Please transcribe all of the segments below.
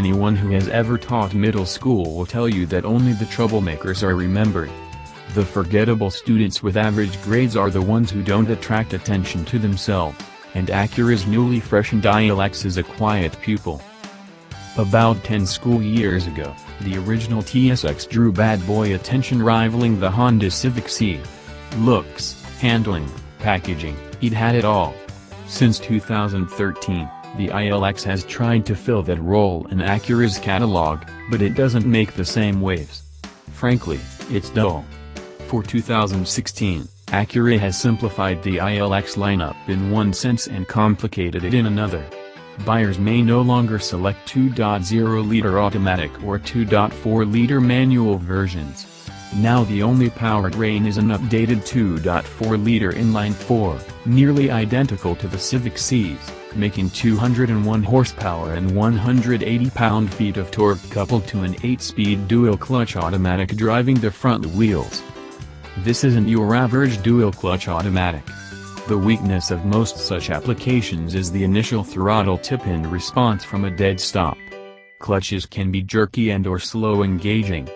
anyone who has ever taught middle school will tell you that only the troublemakers are remembered. The forgettable students with average grades are the ones who don't attract attention to themselves, and Acura's newly freshened ILX is a quiet pupil. About 10 school years ago, the original TSX drew bad boy attention rivaling the Honda Civic Si. Looks, handling, packaging, it had it all. Since 2013, the ILX has tried to fill that role in Acura's catalog, but it doesn't make the same waves. Frankly, it's dull. For 2016, Acura has simplified the ILX lineup in one sense and complicated it in another. Buyers may no longer select 2.0-liter automatic or 2.4-liter manual versions. Now the only powertrain is an updated 2.4-liter inline-4, nearly identical to the Civic Si's, making 201 horsepower and 180 pound-feet of torque coupled to an 8-speed dual-clutch automatic driving the front wheels. This isn't your average dual-clutch automatic. The weakness of most such applications is the initial throttle tip-in response from a dead stop. Clutches can be jerky and or slow engaging.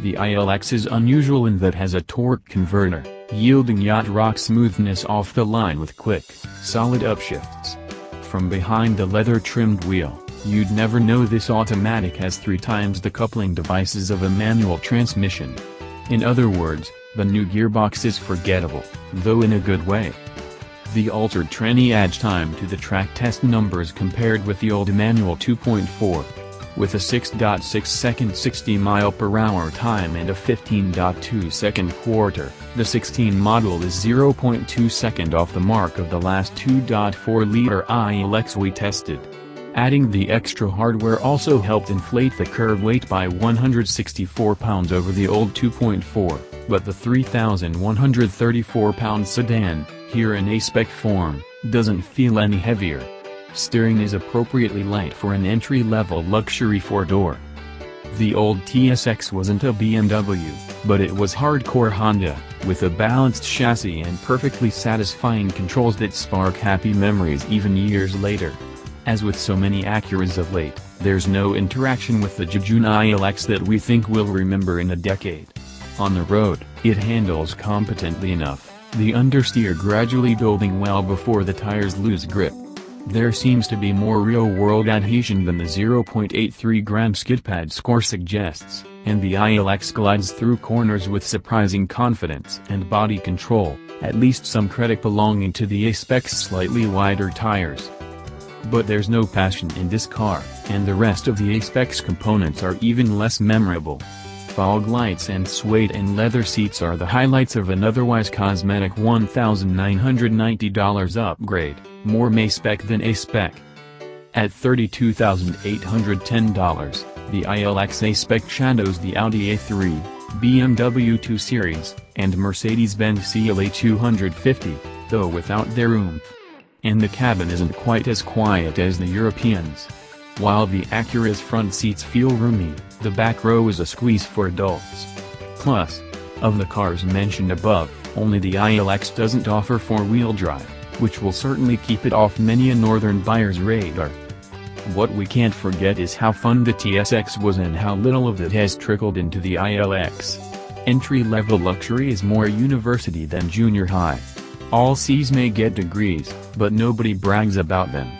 The ILX is unusual in that has a torque converter, yielding yacht rock smoothness off the line with quick, solid upshifts. From behind the leather-trimmed wheel, you'd never know this automatic has three times the coupling devices of a manual transmission. In other words, the new gearbox is forgettable, though in a good way. The altered tranny adds time to the track test numbers compared with the old manual 2.4. With a 6.6 second 60 mile per hour time and a 15.2 second quarter, the 16 model is 0.2 second off the mark of the last 2.4-liter ILX we tested. Adding the extra hardware also helped inflate the curb weight by 164 pounds over the old 2.4, but the 3,134-pound sedan, here in A-spec form, doesn't feel any heavier. Steering is appropriately light for an entry-level luxury four-door. The old TSX wasn't a BMW, but it was hardcore Honda, with a balanced chassis and perfectly satisfying controls that spark happy memories even years later. As with so many Acuras of late, there's no interaction with the Jejune ILX that we think we'll remember in a decade. On the road, it handles competently enough, the understeer gradually building well before the tires lose grip. There seems to be more real-world adhesion than the 0.83 gram skid pad score suggests, and the ILX glides through corners with surprising confidence and body control, at least some credit belonging to the A-Spec's slightly wider tires. But there's no passion in this car, and the rest of the A-Spec's components are even less memorable. Fog lights and suede and leather seats are the highlights of an otherwise cosmetic $1,990 upgrade, more May-spec than A-spec. At $32,810, the ILX A-spec shadows the Audi A3, BMW 2 Series, and Mercedes-Benz CLA 250, though without their oomph. And the cabin isn't quite as quiet as the Europeans. While the Acura's front seats feel roomy, the back row is a squeeze for adults. Plus, of the cars mentioned above, only the ILX doesn't offer four-wheel drive, which will certainly keep it off many a northern buyer's radar. What we can't forget is how fun the TSX was and how little of it has trickled into the ILX. Entry-level luxury is more university than junior high. All C's may get degrees, but nobody brags about them.